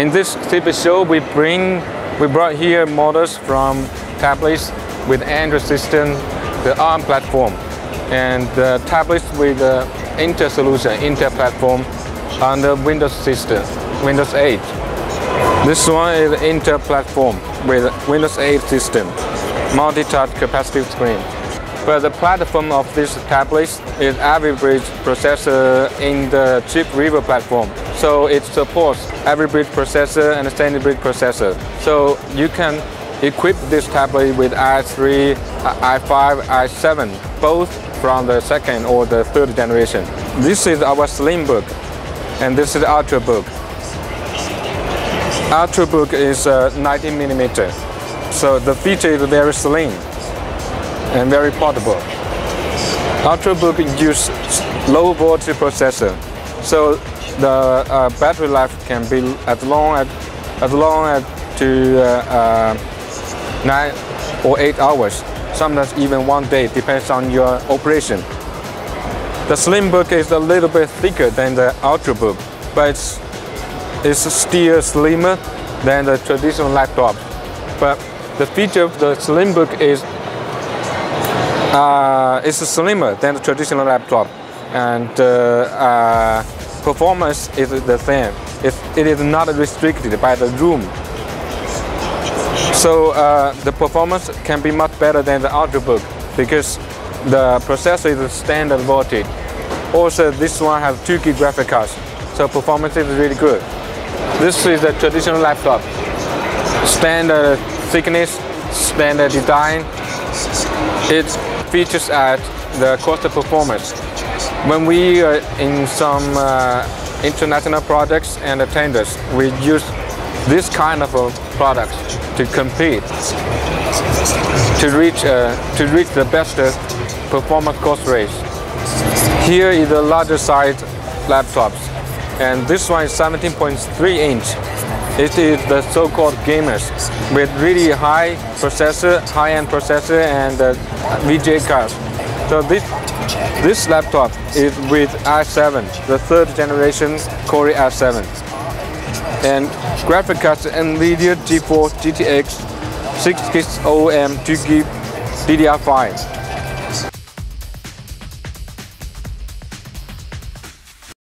In this TV show, we bring we brought here models from tablets with Android system, the ARM platform, and the tablets with the Intel solution, Intel platform on the Windows system, Windows 8. This one is Intel platform with Windows 8 system, multi-touch capacitive screen. But the platform of this tablet is Ivy Bridge processor in the Chief River platform. So it supports Ivy Bridge processor and Sandy Bridge processor. So you can equip this tablet with i3, i5, i7, both from the second or the third generation. This is our Slimbook and this is Ultrabook. Ultrabook is uh, 90 millimeter. So the feature is very slim and very portable. Ultrabook uses low voltage processor, so the uh, battery life can be as long as as long as to uh, uh, nine or eight hours, sometimes even one day, depends on your operation. The Slimbook is a little bit thicker than the Ultrabook, but it's, it's still slimmer than the traditional laptop. But the feature of the Slimbook is uh, it's slimmer than the traditional laptop and uh, uh, performance is the same. It, it is not restricted by the room. So uh, the performance can be much better than the Ultrabook because the processor is standard voltage. Also this one has 2 gig graphic cards, so performance is really good. This is a traditional laptop. Standard thickness, standard design. It features at the cost of performance. When we are in some uh, international projects and tenders, we use this kind of uh, products to compete, to reach, uh, to reach the best uh, performance cost rates. Here is the larger size laptops, and this one is 17.3 inch. It is the so-called gamers with really high processor, high-end processor and uh, VGA cards. So this this laptop is with i7, the third generation Core i7. And graphic cards NVIDIA GeForce GTX 6 OM 2GB DDR5.